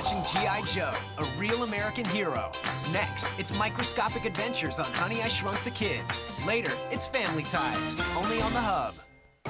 watching G.I. Joe, a real American hero. Next, it's microscopic adventures on Honey, I Shrunk the Kids. Later, it's Family Ties, only on the Hub.